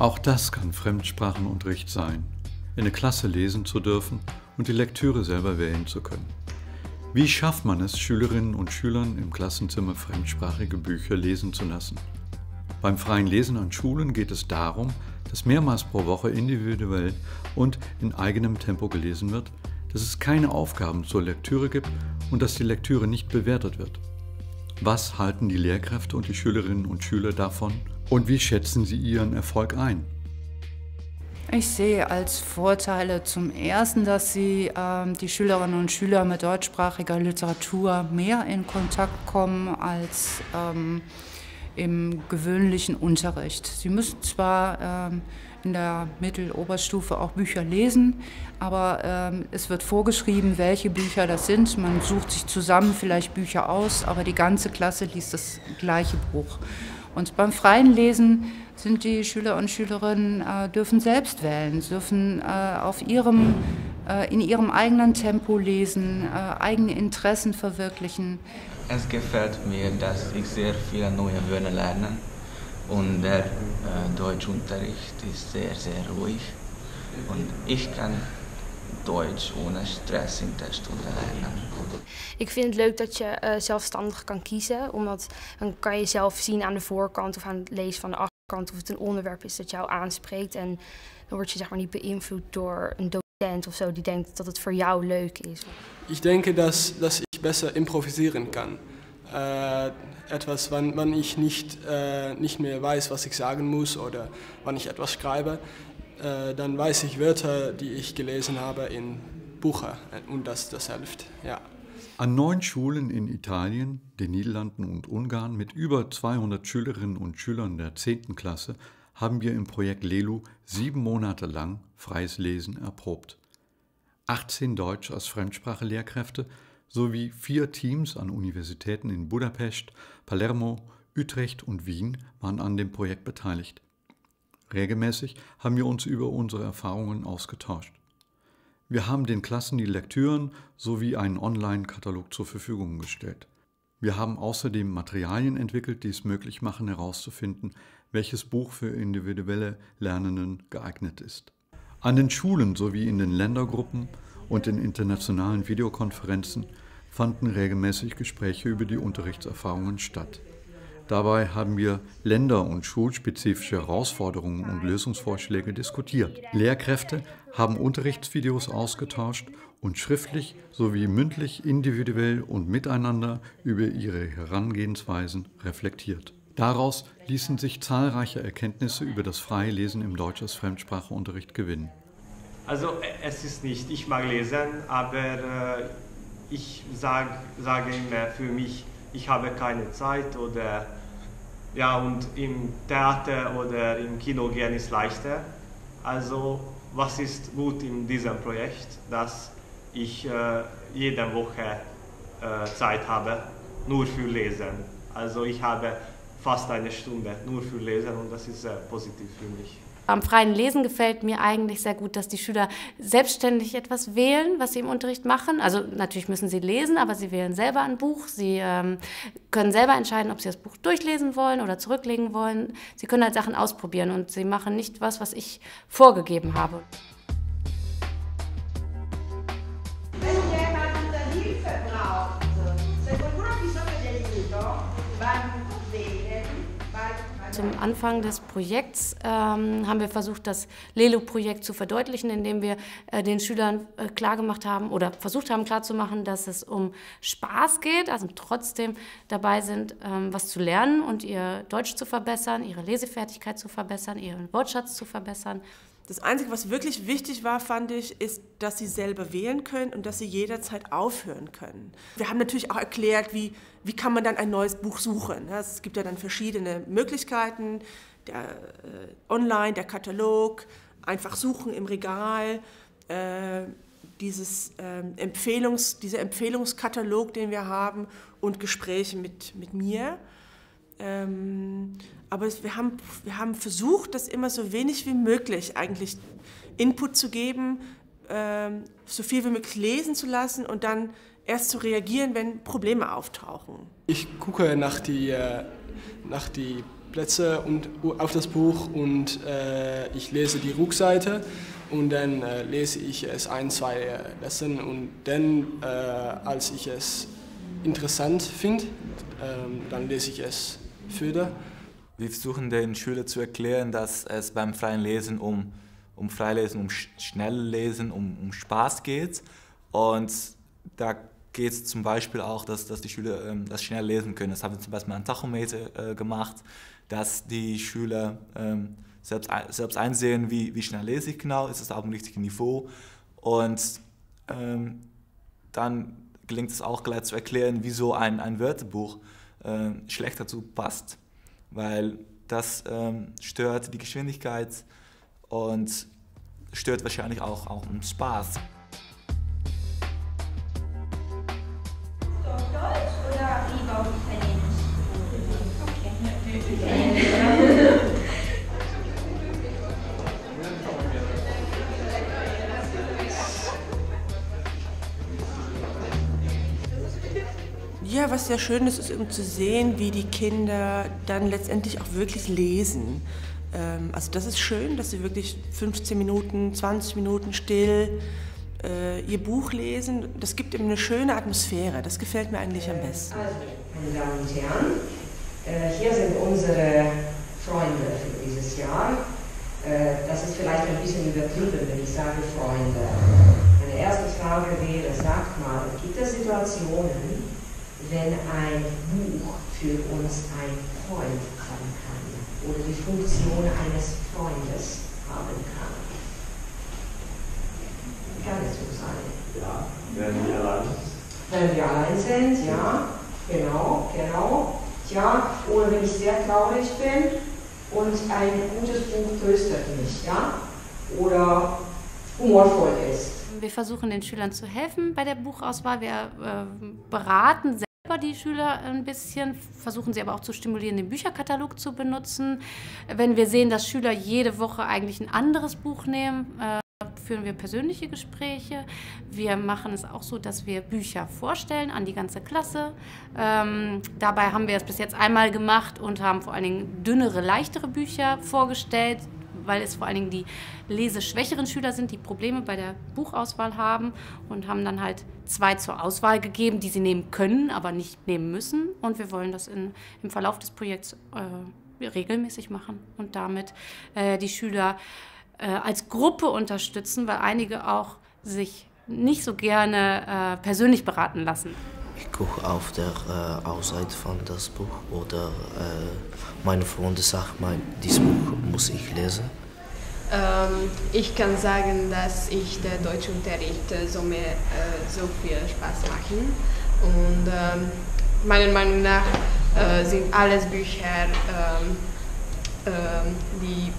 Auch das kann Fremdsprachenunterricht sein, in eine Klasse lesen zu dürfen und die Lektüre selber wählen zu können. Wie schafft man es, Schülerinnen und Schülern im Klassenzimmer fremdsprachige Bücher lesen zu lassen? Beim freien Lesen an Schulen geht es darum, dass mehrmals pro Woche individuell und in eigenem Tempo gelesen wird, dass es keine Aufgaben zur Lektüre gibt und dass die Lektüre nicht bewertet wird. Was halten die Lehrkräfte und die Schülerinnen und Schüler davon und wie schätzen sie ihren Erfolg ein? Ich sehe als Vorteile zum Ersten, dass sie äh, die Schülerinnen und Schüler mit deutschsprachiger Literatur mehr in Kontakt kommen als ähm, im gewöhnlichen Unterricht. Sie müssen zwar ähm, in der Mitteloberstufe auch Bücher lesen, aber ähm, es wird vorgeschrieben, welche Bücher das sind. Man sucht sich zusammen vielleicht Bücher aus, aber die ganze Klasse liest das gleiche Buch. Und beim freien Lesen sind die Schüler und Schülerinnen äh, dürfen selbst wählen, dürfen äh, auf ihrem, äh, in ihrem eigenen Tempo lesen, äh, eigene Interessen verwirklichen. Es gefällt mir, dass ich sehr viele neue Wörter lerne und der äh, Deutschunterricht ist sehr, sehr ruhig und ich kann Deutsch ohne stress in. Ik vind het leuk dat je uh, zelfstandig kan kiezen, omdat dan kan je zelf zien aan de voorkant of aan het lezen van de achterkant of het een onderwerp is dat jou aanspreekt. En dan word je zeg maar niet beïnvloed door een docent of zo die denkt dat het voor jou leuk is. Ich denke, dass, dass ich besser improvisieren kann. Äh, etwas, wann, wann ich nicht, äh, nicht mehr weiß, was ich sagen muss oder wann ich etwas schreibe, äh, dann weiß ich Wörter, die ich gelesen habe in Bücher und das, das hilft. Ja. An neun Schulen in Italien, den Niederlanden und Ungarn mit über 200 Schülerinnen und Schülern der 10. Klasse haben wir im Projekt Lelu sieben Monate lang freies Lesen erprobt. 18 Deutsch als Fremdsprache-Lehrkräfte sowie vier Teams an Universitäten in Budapest, Palermo, Utrecht und Wien waren an dem Projekt beteiligt. Regelmäßig haben wir uns über unsere Erfahrungen ausgetauscht. Wir haben den Klassen die Lektüren sowie einen Online-Katalog zur Verfügung gestellt. Wir haben außerdem Materialien entwickelt, die es möglich machen, herauszufinden, welches Buch für individuelle Lernenden geeignet ist. An den Schulen sowie in den Ländergruppen und in internationalen Videokonferenzen fanden regelmäßig Gespräche über die Unterrichtserfahrungen statt. Dabei haben wir länder- und schulspezifische Herausforderungen und Lösungsvorschläge diskutiert. Lehrkräfte haben Unterrichtsvideos ausgetauscht und schriftlich sowie mündlich individuell und miteinander über ihre Herangehensweisen reflektiert. Daraus ließen sich zahlreiche Erkenntnisse über das freie Lesen im Deutsch als Fremdspracheunterricht gewinnen. Also es ist nicht, ich mag lesen, aber äh, ich sag, sage immer für mich, ich habe keine Zeit oder ja und im Theater oder im Kino gehen ist leichter. Also was ist gut in diesem Projekt, dass ich äh, jede Woche äh, Zeit habe nur für Lesen. Also ich habe fast eine Stunde nur für Lesen und das ist sehr positiv für mich. Am freien Lesen gefällt mir eigentlich sehr gut, dass die Schüler selbstständig etwas wählen, was sie im Unterricht machen. Also natürlich müssen sie lesen, aber sie wählen selber ein Buch. Sie ähm, können selber entscheiden, ob sie das Buch durchlesen wollen oder zurücklegen wollen. Sie können halt Sachen ausprobieren und sie machen nicht was, was ich vorgegeben habe. Zum Anfang des Projekts ähm, haben wir versucht, das Lelo-Projekt zu verdeutlichen, indem wir äh, den Schülern äh, klargemacht haben oder versucht haben klarzumachen, dass es um Spaß geht, also trotzdem dabei sind, ähm, was zu lernen und ihr Deutsch zu verbessern, ihre Lesefertigkeit zu verbessern, ihren Wortschatz zu verbessern. Das Einzige, was wirklich wichtig war, fand ich, ist, dass sie selber wählen können und dass sie jederzeit aufhören können. Wir haben natürlich auch erklärt, wie, wie kann man dann ein neues Buch suchen. Es gibt ja dann verschiedene Möglichkeiten, der, äh, online, der Katalog, einfach suchen im Regal, äh, dieses, äh, Empfehlungs, dieser Empfehlungskatalog, den wir haben und Gespräche mit, mit mir. Ähm, aber wir haben, wir haben versucht, das immer so wenig wie möglich eigentlich Input zu geben, ähm, so viel wie möglich lesen zu lassen und dann erst zu reagieren, wenn Probleme auftauchen. Ich gucke nach die, äh, nach die Plätze und, auf das Buch und äh, ich lese die Rückseite und dann äh, lese ich es ein, zwei äh, und dann, äh, als ich es interessant finde, ähm, dann lese ich es für. Wir versuchen den Schülern zu erklären, dass es beim freien Lesen um, um Freilesen, um Schnelllesen, um, um Spaß geht. Und da geht es zum Beispiel auch, dass, dass die Schüler ähm, das schnell lesen können. Das haben wir zum Beispiel an Tachometer äh, gemacht, dass die Schüler ähm, selbst, selbst einsehen, wie, wie schnell lese ich genau, ist es auf dem richtigen Niveau. Und ähm, dann gelingt es auch gleich zu erklären, wieso ein, ein Wörterbuch äh, schlecht dazu passt. Weil das ähm, stört die Geschwindigkeit und stört wahrscheinlich auch, auch den Spaß. Ja, was sehr schön ist, ist eben zu sehen, wie die Kinder dann letztendlich auch wirklich lesen. Ähm, also das ist schön, dass sie wirklich 15 Minuten, 20 Minuten still äh, ihr Buch lesen. Das gibt eben eine schöne Atmosphäre. Das gefällt mir eigentlich am besten. Also, meine Damen und Herren, äh, hier sind unsere Freunde für dieses Jahr. Äh, das ist vielleicht ein bisschen übertrieben, wenn ich sage Freunde. Meine erste Frage wäre, sagt mal, gibt es Situationen, wenn ein Buch für uns ein Freund sein kann oder die Funktion eines Freundes haben kann? Kann es so sein? Ja, wenn wir allein sind. Wenn wir allein sind, ja, genau, genau. Ja, oder wenn ich sehr traurig bin und ein gutes Buch tröstet mich, ja, oder humorvoll ist. Wir versuchen den Schülern zu helfen bei der Buchauswahl. Wir äh, beraten selber die Schüler ein bisschen, versuchen sie aber auch zu stimulieren, den Bücherkatalog zu benutzen. Wenn wir sehen, dass Schüler jede Woche eigentlich ein anderes Buch nehmen, äh, führen wir persönliche Gespräche. Wir machen es auch so, dass wir Bücher vorstellen an die ganze Klasse. Ähm, dabei haben wir es bis jetzt einmal gemacht und haben vor allen Dingen dünnere, leichtere Bücher vorgestellt, weil es vor allen Dingen die leseschwächeren Schüler sind, die Probleme bei der Buchauswahl haben und haben dann halt zwei zur Auswahl gegeben, die sie nehmen können, aber nicht nehmen müssen. Und wir wollen das in, im Verlauf des Projekts äh, regelmäßig machen und damit äh, die Schüler äh, als Gruppe unterstützen, weil einige auch sich nicht so gerne äh, persönlich beraten lassen. Ich gucke auf der äh, Ausseite von das Buch oder äh, meine Freunde sagen, mein, dieses Buch muss ich lesen. Ähm, ich kann sagen, dass ich der Deutschunterricht so, mehr, äh, so viel Spaß machen und ähm, meiner Meinung nach äh, sind alles Bücher, ähm, ähm die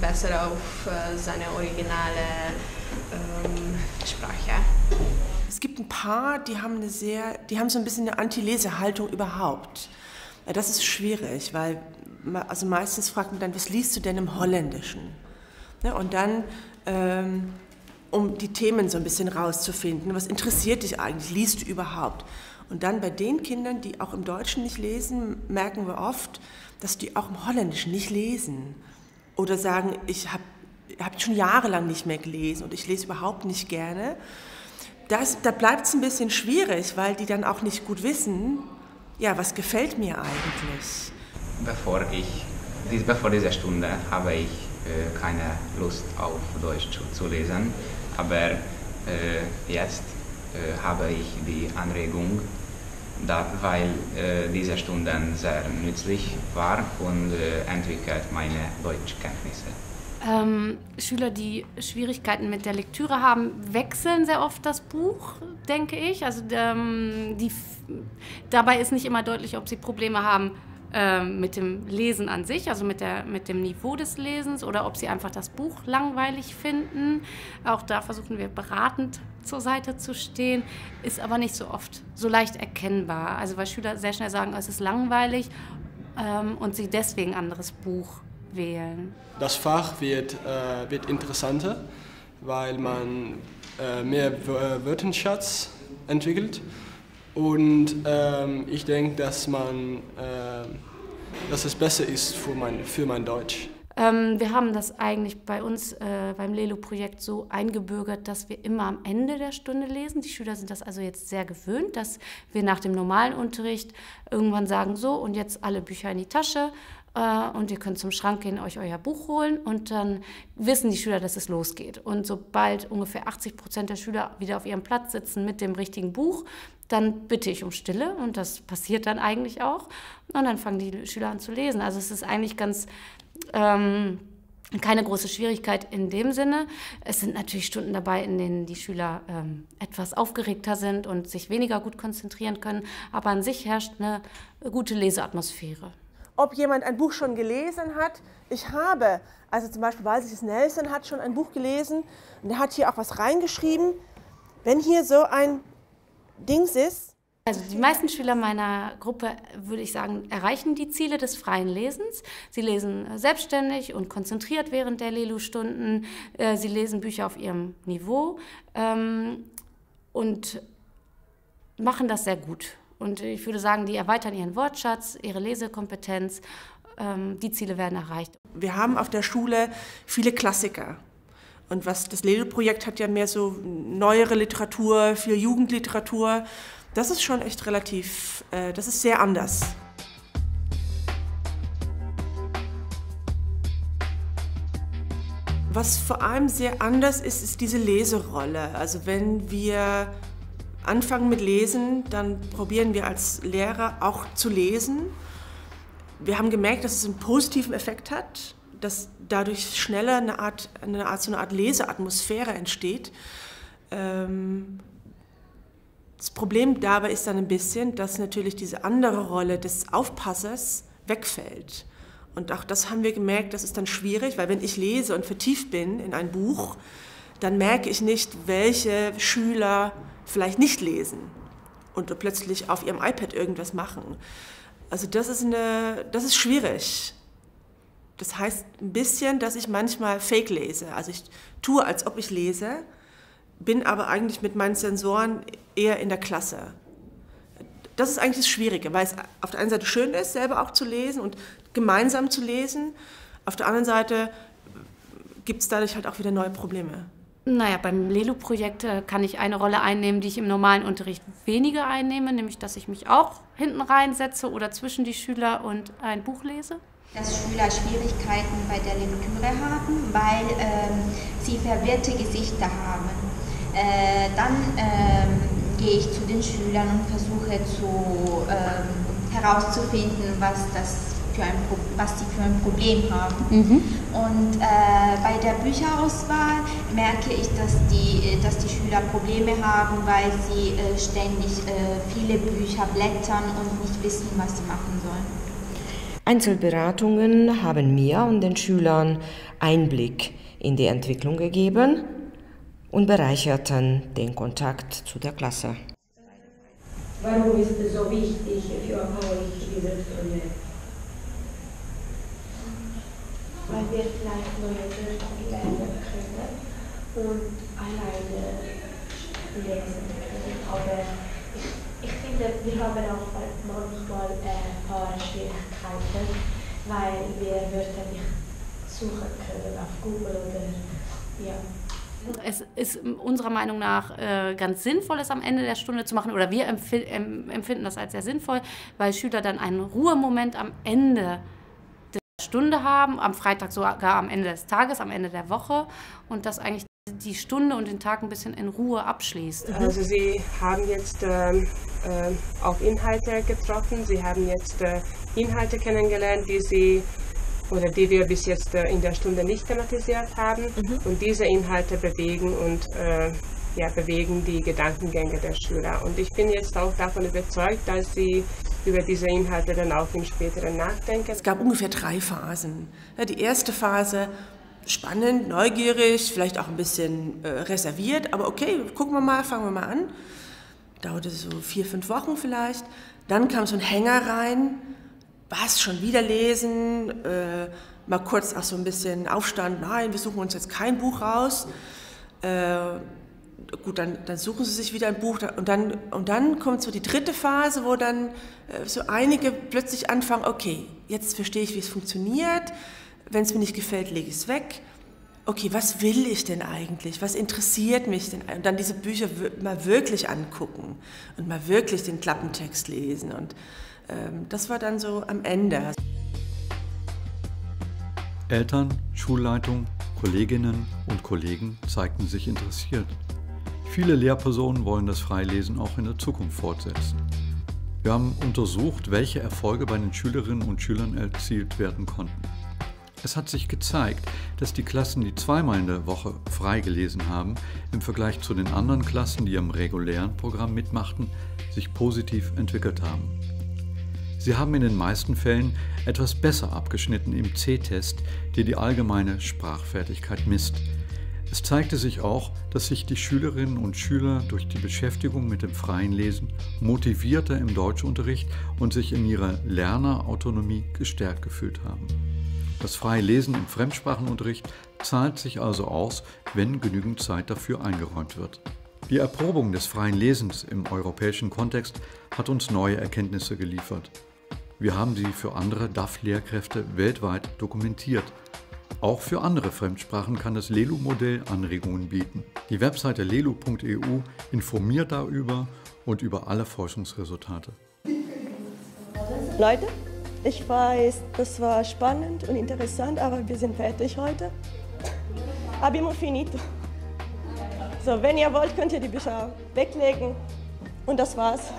besser auf äh, seine originale ähm, Sprache. Gibt ein paar, die haben eine sehr, die haben so ein bisschen eine Anti-Lesehaltung überhaupt. Das ist schwierig, weil also meistens fragt man dann, was liest du denn im Holländischen? Und dann, ähm, um die Themen so ein bisschen rauszufinden, was interessiert dich eigentlich, liest du überhaupt? Und dann bei den Kindern, die auch im Deutschen nicht lesen, merken wir oft, dass die auch im Holländischen nicht lesen oder sagen, ich habe hab schon jahrelang nicht mehr gelesen und ich lese überhaupt nicht gerne. Das, da bleibt es ein bisschen schwierig, weil die dann auch nicht gut wissen, ja, was gefällt mir eigentlich. Bevor, ich, bevor dieser Stunde habe ich äh, keine Lust auf Deutsch zu, zu lesen, aber äh, jetzt äh, habe ich die Anregung, da, weil äh, diese Stunde sehr nützlich war und äh, entwickelt meine Deutschkenntnisse. Ähm, Schüler, die Schwierigkeiten mit der Lektüre haben, wechseln sehr oft das Buch, denke ich. Also ähm, die, dabei ist nicht immer deutlich, ob sie Probleme haben ähm, mit dem Lesen an sich, also mit, der, mit dem Niveau des Lesens oder ob sie einfach das Buch langweilig finden. Auch da versuchen wir beratend zur Seite zu stehen, ist aber nicht so oft so leicht erkennbar. Also weil Schüler sehr schnell sagen, es ist langweilig ähm, und sie deswegen ein anderes Buch wählen. Das Fach wird, äh, wird interessanter, weil man äh, mehr äh, Wörterschatz entwickelt und ähm, ich denke, dass man äh, dass es besser ist für mein, für mein Deutsch. Ähm, wir haben das eigentlich bei uns äh, beim Lelo-Projekt so eingebürgert, dass wir immer am Ende der Stunde lesen. Die Schüler sind das also jetzt sehr gewöhnt, dass wir nach dem normalen Unterricht irgendwann sagen, so und jetzt alle Bücher in die Tasche und ihr könnt zum Schrank gehen, euch euer Buch holen und dann wissen die Schüler, dass es losgeht. Und sobald ungefähr 80 Prozent der Schüler wieder auf ihrem Platz sitzen mit dem richtigen Buch, dann bitte ich um Stille und das passiert dann eigentlich auch. Und dann fangen die Schüler an zu lesen. Also es ist eigentlich ganz ähm, keine große Schwierigkeit in dem Sinne. Es sind natürlich Stunden dabei, in denen die Schüler ähm, etwas aufgeregter sind und sich weniger gut konzentrieren können. Aber an sich herrscht eine gute Leseatmosphäre. Ob jemand ein Buch schon gelesen hat, ich habe, also zum Beispiel weiß ich, dass Nelson hat schon ein Buch gelesen und er hat hier auch was reingeschrieben. Wenn hier so ein Dings ist, also die meisten Schüler meiner Gruppe, würde ich sagen, erreichen die Ziele des freien Lesens. Sie lesen äh, selbstständig und konzentriert während der Lelu-Stunden. Äh, sie lesen Bücher auf ihrem Niveau ähm, und machen das sehr gut. Und ich würde sagen, die erweitern ihren Wortschatz, ihre Lesekompetenz. Ähm, die Ziele werden erreicht. Wir haben auf der Schule viele Klassiker. Und was das Lelu-Projekt hat ja mehr so neuere Literatur, viel Jugendliteratur. Das ist schon echt relativ, äh, das ist sehr anders. Was vor allem sehr anders ist, ist diese Leserolle. Also wenn wir anfangen mit Lesen, dann probieren wir als Lehrer auch zu lesen. Wir haben gemerkt, dass es einen positiven Effekt hat, dass dadurch schneller eine Art, eine Art, so eine Art Leseatmosphäre entsteht. Ähm, das Problem dabei ist dann ein bisschen, dass natürlich diese andere Rolle des Aufpassers wegfällt. Und auch das haben wir gemerkt, das ist dann schwierig, weil wenn ich lese und vertieft bin in ein Buch, dann merke ich nicht, welche Schüler vielleicht nicht lesen und plötzlich auf ihrem iPad irgendwas machen. Also das ist, eine, das ist schwierig. Das heißt ein bisschen, dass ich manchmal fake lese. Also ich tue, als ob ich lese, bin aber eigentlich mit meinen Sensoren eher in der Klasse. Das ist eigentlich das Schwierige, weil es auf der einen Seite schön ist, selber auch zu lesen und gemeinsam zu lesen. Auf der anderen Seite gibt es dadurch halt auch wieder neue Probleme. Naja, beim Lelu-Projekt äh, kann ich eine Rolle einnehmen, die ich im normalen Unterricht weniger einnehme, nämlich dass ich mich auch hinten reinsetze oder zwischen die Schüler und ein Buch lese. Dass Schüler Schwierigkeiten bei der Lektüre haben, weil ähm, sie verwirrte Gesichter haben. Äh, dann ähm, gehe ich zu den Schülern und versuche zu, ähm, herauszufinden, was, das für ein, was sie für ein Problem haben. Mhm. Und äh, bei der Bücherauswahl merke ich, dass die, dass die Schüler Probleme haben, weil sie äh, ständig äh, viele Bücher blättern und nicht wissen, was sie machen sollen. Einzelberatungen haben mir und den Schülern Einblick in die Entwicklung gegeben und bereicherten den Kontakt zu der Klasse. Warum ist es so wichtig für euch, dieses Projekt? Weil wir vielleicht neue Wörter lernen und alleine lesen können. Aber ich, ich finde, wir haben auch manchmal ein paar Schwierigkeiten, weil wir Wörter nicht suchen können auf Google oder ja. Es ist unserer Meinung nach äh, ganz sinnvoll, es am Ende der Stunde zu machen, oder wir empfinden das als sehr sinnvoll, weil Schüler dann einen Ruhemoment am Ende der Stunde haben, am Freitag sogar am Ende des Tages, am Ende der Woche und das eigentlich die Stunde und den Tag ein bisschen in Ruhe abschließt. Also Sie haben jetzt ähm, äh, auf Inhalte getroffen, Sie haben jetzt äh, Inhalte kennengelernt, die Sie oder die wir bis jetzt äh, in der Stunde nicht thematisiert haben. Mhm. Und diese Inhalte bewegen und äh, ja, bewegen die Gedankengänge der Schüler. Und ich bin jetzt auch davon überzeugt, dass sie über diese Inhalte dann auch im späteren nachdenken. Es gab ungefähr drei Phasen. Die erste Phase spannend, neugierig, vielleicht auch ein bisschen äh, reserviert, aber okay, gucken wir mal, fangen wir mal an. Dauerte so vier, fünf Wochen vielleicht. Dann kam so ein Hänger rein, was, schon wieder lesen, äh, mal kurz auch so ein bisschen Aufstand, nein, wir suchen uns jetzt kein Buch raus. Äh, gut, dann, dann suchen sie sich wieder ein Buch und dann, und dann kommt so die dritte Phase, wo dann äh, so einige plötzlich anfangen, okay, jetzt verstehe ich, wie es funktioniert, wenn es mir nicht gefällt, lege ich es weg. Okay, was will ich denn eigentlich? Was interessiert mich denn? Und dann diese Bücher mal wirklich angucken und mal wirklich den Klappentext lesen. Und ähm, das war dann so am Ende. Eltern, Schulleitung, Kolleginnen und Kollegen zeigten sich interessiert. Viele Lehrpersonen wollen das Freilesen auch in der Zukunft fortsetzen. Wir haben untersucht, welche Erfolge bei den Schülerinnen und Schülern erzielt werden konnten. Es hat sich gezeigt, dass die Klassen, die zweimal in der Woche frei gelesen haben, im Vergleich zu den anderen Klassen, die am regulären Programm mitmachten, sich positiv entwickelt haben. Sie haben in den meisten Fällen etwas besser abgeschnitten im C-Test, der die allgemeine Sprachfertigkeit misst, es zeigte sich auch, dass sich die Schülerinnen und Schüler durch die Beschäftigung mit dem freien Lesen motivierter im Deutschunterricht und sich in ihrer Lernerautonomie gestärkt gefühlt haben. Das freie Lesen im Fremdsprachenunterricht zahlt sich also aus, wenn genügend Zeit dafür eingeräumt wird. Die Erprobung des freien Lesens im europäischen Kontext hat uns neue Erkenntnisse geliefert. Wir haben sie für andere DAF-Lehrkräfte weltweit dokumentiert auch für andere Fremdsprachen kann das Lelu-Modell Anregungen bieten. Die Webseite lelu.eu informiert darüber und über alle Forschungsresultate. Leute, ich weiß, das war spannend und interessant, aber wir sind fertig heute. Abbiamo finito. So, wenn ihr wollt, könnt ihr die Bücher weglegen. Und das war's.